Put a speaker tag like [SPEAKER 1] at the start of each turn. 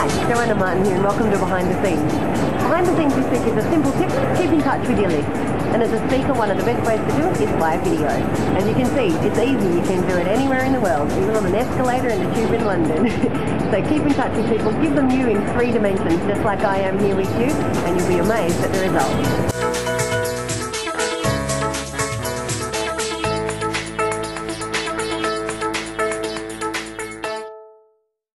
[SPEAKER 1] Hi, Joanna Martin here and welcome to Behind the Scenes. Behind the Scenes this week is a simple tip, keep in touch with your list. And as a speaker, one of the best ways to do it is via video. As you can see, it's easy, you can do it anywhere in the world, even on an escalator in the tube in London. so keep in touch with people, give them you in three dimensions, just like I am here with you, and you'll be amazed at the results.